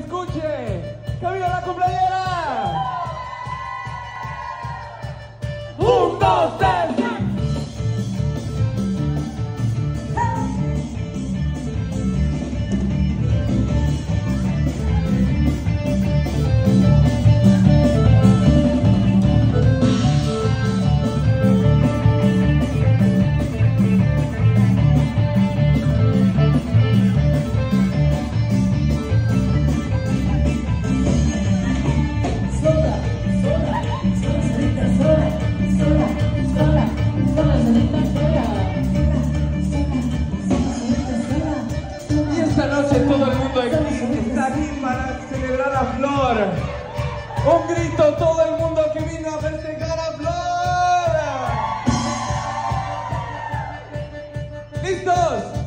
escuche. ¡Que viva la cumpleañera! ¡Un, dos, tres! Y esta noche todo el mundo aquí está aquí para celebrar a Flor. Un grito todo el mundo que vino a festejar a Flor. ¿Listos?